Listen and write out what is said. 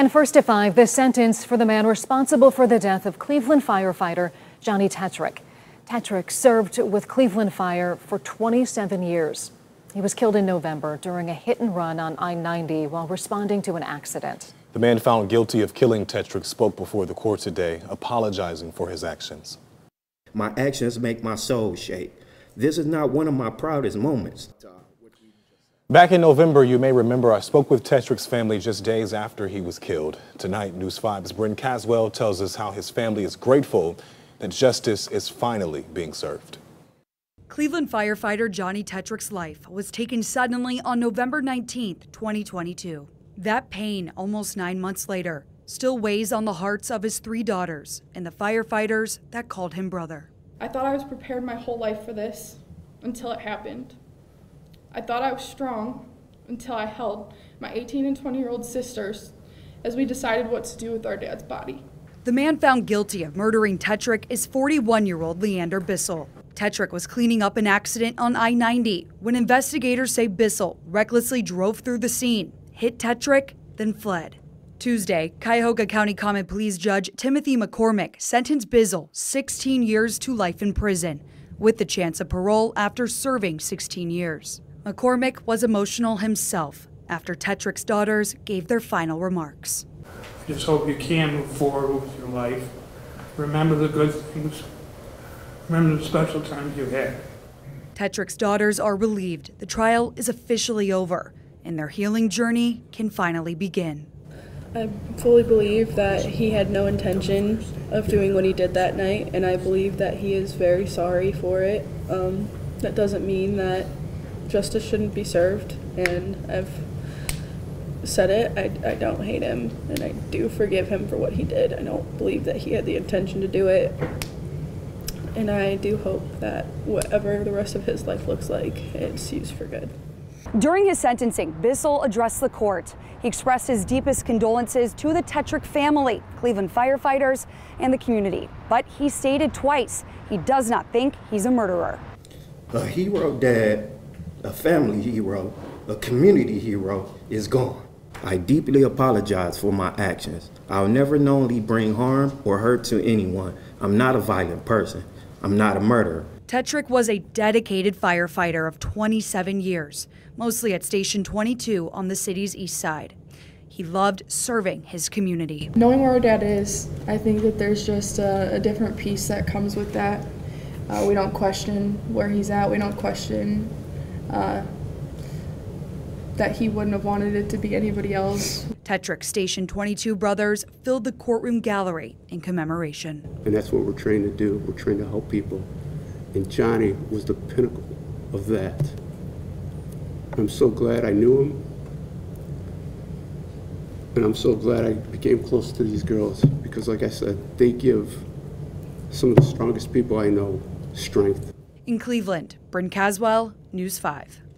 And first to five, the sentence for the man responsible for the death of Cleveland firefighter Johnny Tetrick. Tetrick served with Cleveland Fire for 27 years. He was killed in November during a hit and run on I 90 while responding to an accident. The man found guilty of killing Tetrick spoke before the court today, apologizing for his actions. My actions make my soul shake. This is not one of my proudest moments. Back in November, you may remember I spoke with Tetrick's family just days after he was killed. Tonight, News 5's Bryn Caswell tells us how his family is grateful that justice is finally being served. Cleveland firefighter Johnny Tetrick's life was taken suddenly on November 19, 2022. That pain, almost nine months later, still weighs on the hearts of his three daughters and the firefighters that called him brother. I thought I was prepared my whole life for this until it happened. I thought I was strong until I held my 18 and 20 year old sisters as we decided what to do with our dad's body. The man found guilty of murdering Tetrick is 41 year old Leander Bissell. Tetrick was cleaning up an accident on I 90 when investigators say Bissell recklessly drove through the scene, hit Tetrick, then fled. Tuesday, Cuyahoga County Common Pleas Judge Timothy McCormick sentenced Bissell 16 years to life in prison, with the chance of parole after serving 16 years. McCormick was emotional himself after Tetrick's daughters gave their final remarks. I just hope you can move forward with your life. Remember the good things. Remember the special times you had. Tetrick's daughters are relieved the trial is officially over and their healing journey can finally begin. I fully believe that he had no intention of doing what he did that night, and I believe that he is very sorry for it. Um, that doesn't mean that justice shouldn't be served, and I've said it. I, I don't hate him, and I do forgive him for what he did. I don't believe that he had the intention to do it, and I do hope that whatever the rest of his life looks like, it's used for good. During his sentencing, Bissell addressed the court. He expressed his deepest condolences to the Tetrick family, Cleveland firefighters, and the community. But he stated twice he does not think he's a murderer. A hero dad a family hero, a community hero, is gone. I deeply apologize for my actions. I'll never knowingly bring harm or hurt to anyone. I'm not a violent person. I'm not a murderer. Tetrick was a dedicated firefighter of 27 years, mostly at Station 22 on the city's east side. He loved serving his community. Knowing where our dad is, I think that there's just a, a different piece that comes with that. Uh, we don't question where he's at. We don't question uh, that he wouldn't have wanted it to be anybody else. Tetrick Station 22 brothers filled the courtroom gallery in commemoration. And that's what we're trained to do. We're trained to help people. And Johnny was the pinnacle of that. I'm so glad I knew him. And I'm so glad I became close to these girls because, like I said, they give some of the strongest people I know strength. In Cleveland, Bryn Caswell, News 5.